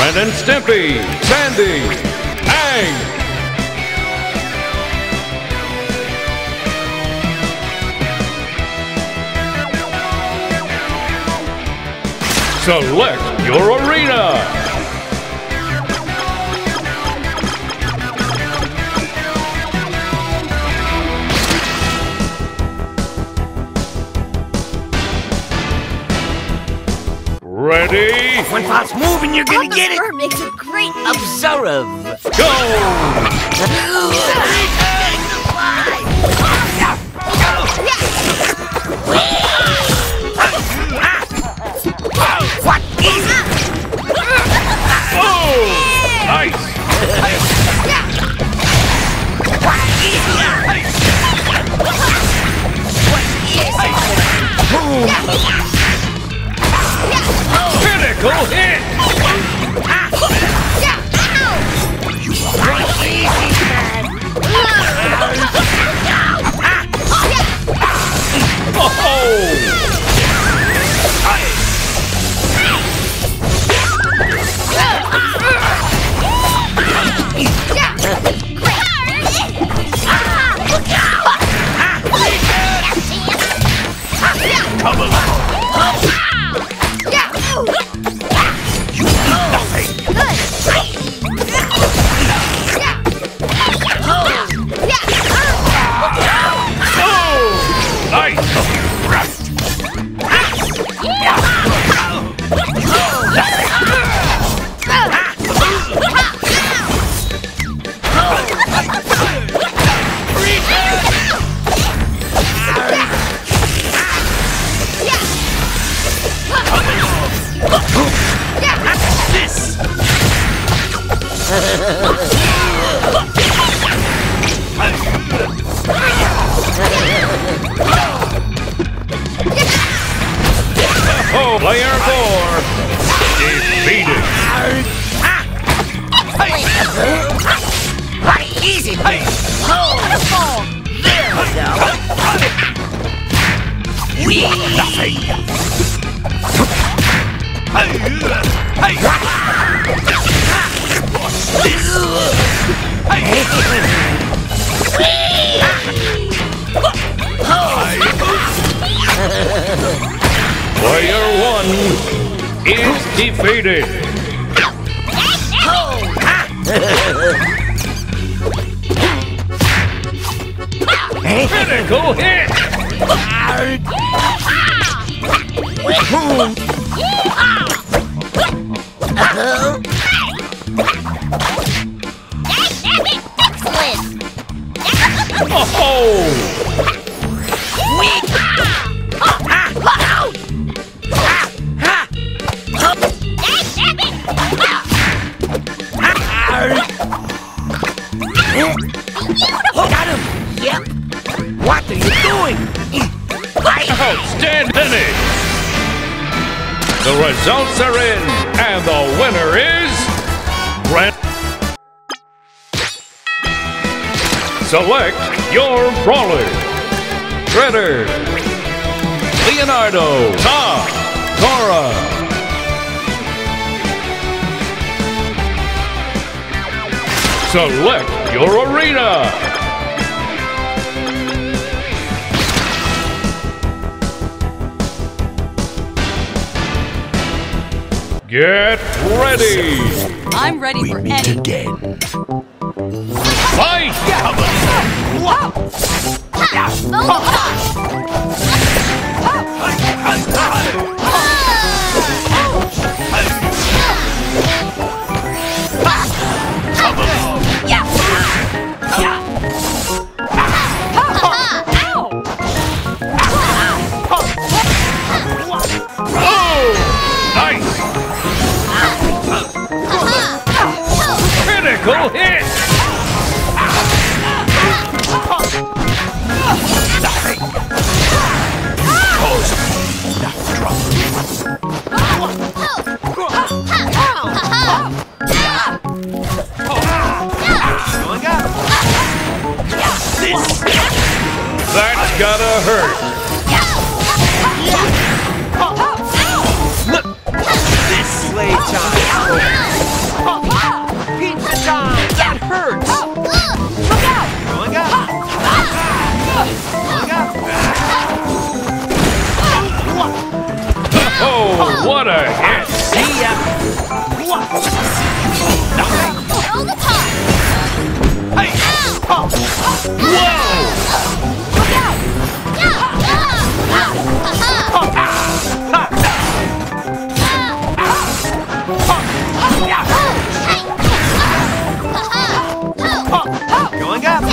Ren and Stimpy, Sandy, Aang. Select your arena. Ready? When Pop's moving, you're gonna Papa's get it. fur makes a great Observe. Go! Defeated. Critical hit! Oh! Results are in, and the winner is Brent. Select your brawler. Shredder. Leonardo. Tom. Korra. Select your arena. Get ready! I'm ready for Meet any. again. Fight! Oh! What a hit! See ya. Nothing. Roll the top. Hey. Ow! Whoa! Look out! Yeah! Ah! Ha-ha! Hey! Ha-ha! Going up.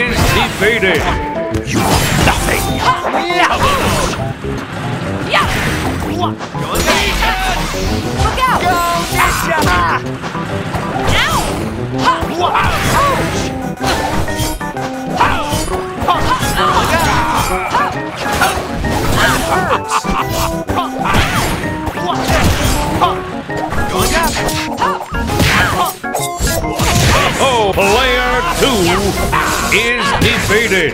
Is defeated! You are nothing. Look out! Oh, is defeated!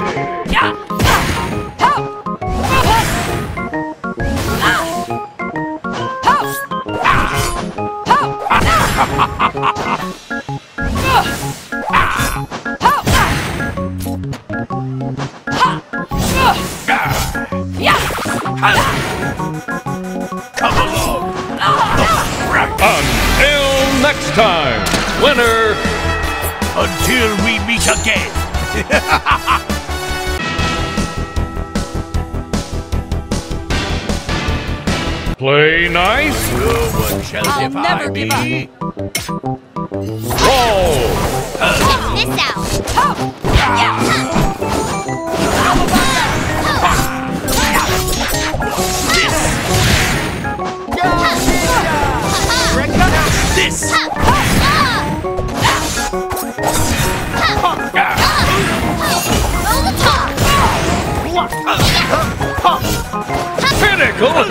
Come along. Until next time, winner Until we meet again. play nice, No I'll never give me. roll! Check this out! This. Roll Critical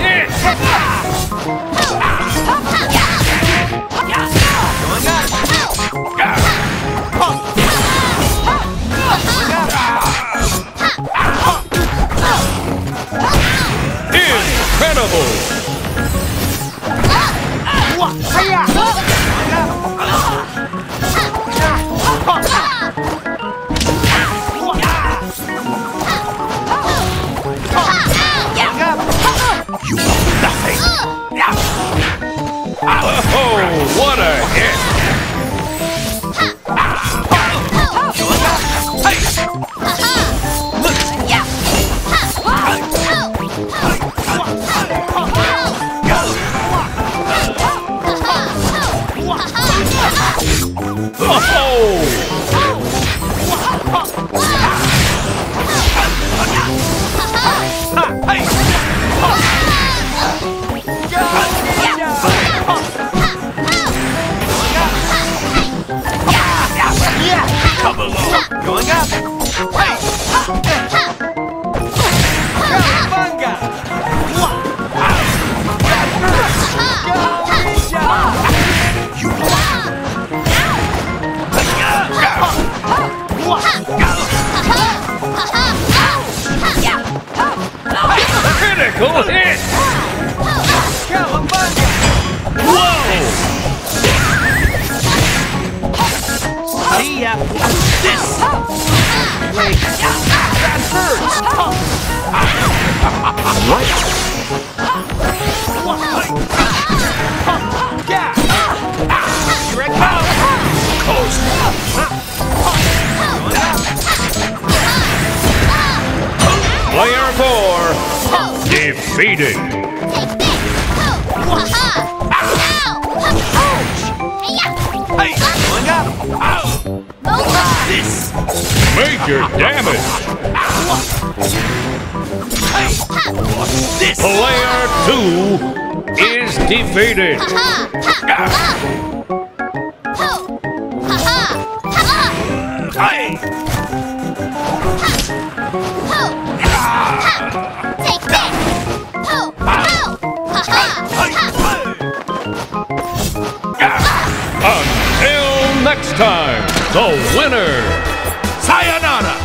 defeated. Major damage. This? Player two is defeated. Take this. The winner Sayonara.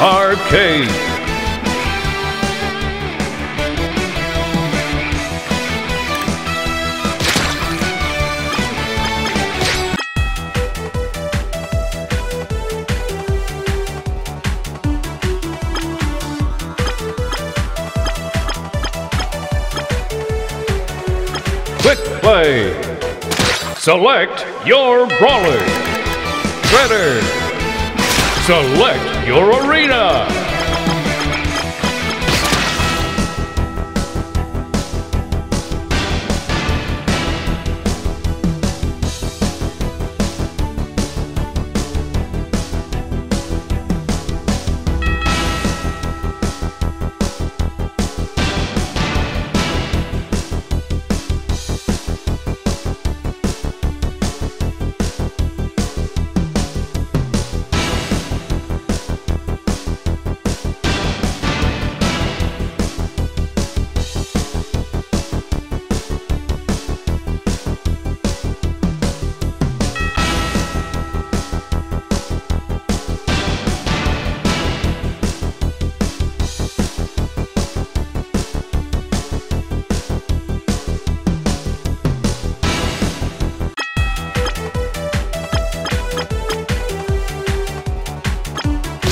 Arcade. Select your brawler. Shredder. Select your arena.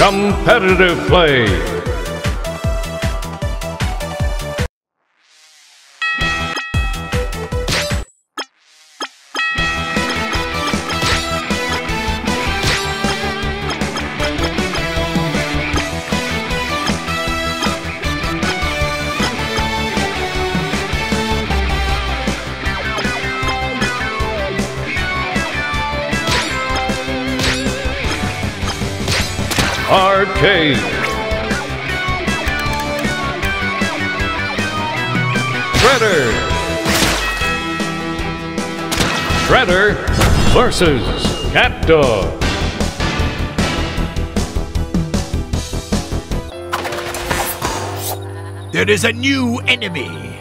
Competitive play. Arcade. Shredder. Shredder versus Cat Dog. There is a new enemy.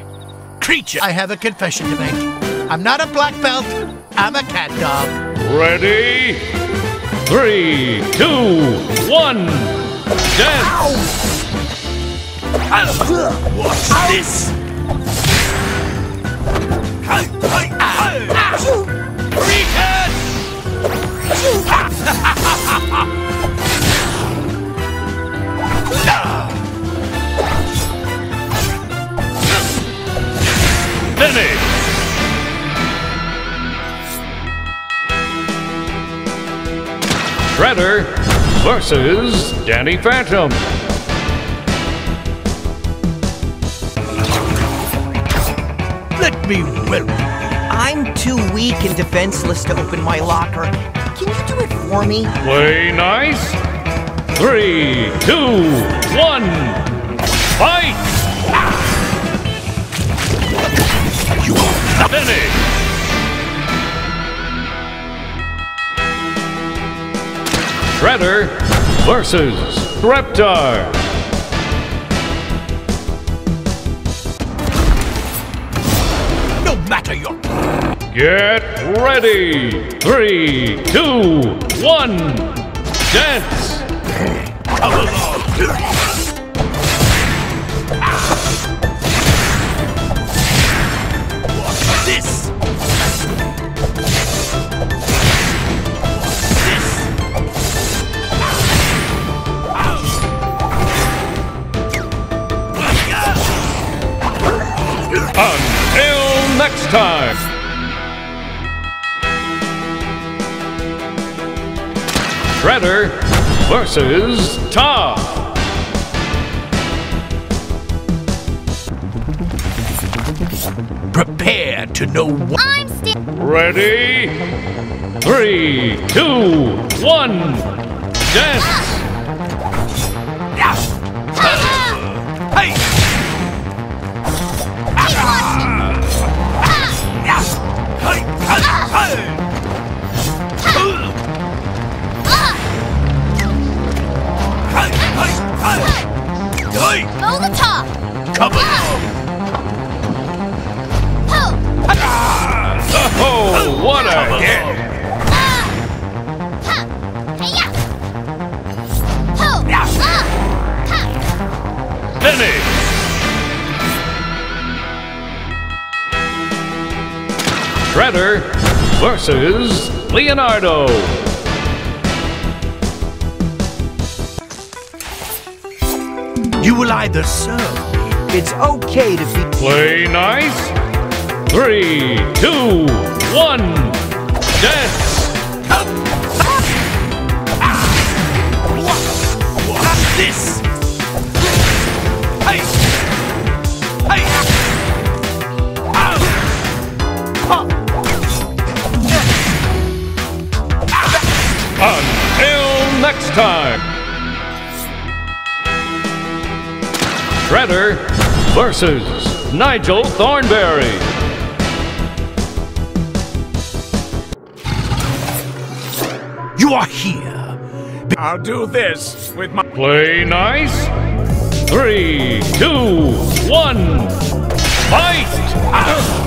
Creature. I have a confession to make. I'm not a black belt. I'm a cat dog. Ready? Three, two, one. Dance. What's this? Hey, hey. Finish. Shredder versus Danny Phantom. Let me well. I'm too weak and defenseless to open my locker. Can you do it for me? Play nice. Three, two, one. Fight. You are Finish. Shredder versus Reptar. no matter your Get ready. Three, two, one. Dance. come along. Time. Shredder versus Tom. Prepare Prepare to know what. I'm sta- Ready? Three, two, one. Dance! Ha-ha! Top! Come along! Ho! Oh, what a hit! along! Ha! Hey-ya! Ho! Yeah. Ha! Finish! Shredder versus Leonardo. You will either serve It's okay to be. Play nice. Three, two, one. Dance! Versus Nigel Thornberry. You are here. I'll do this with my. Play nice. Three, two, one. Fight! What's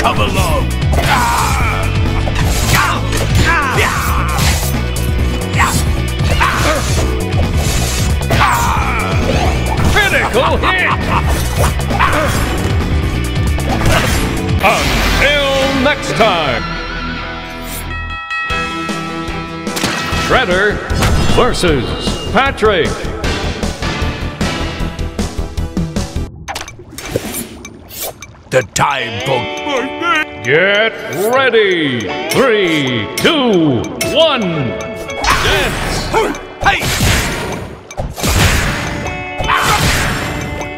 Come along. Critical hit! Until next time. Shredder versus Patrick. The time for Get ready. Three, two, one. Dance! Hey!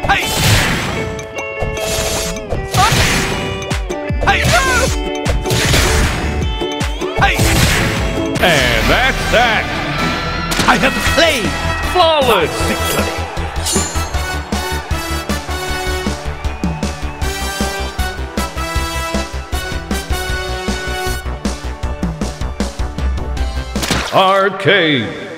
Hey! Hey! Hey! And that's that. I have claimed Flawless. victory. Arcade.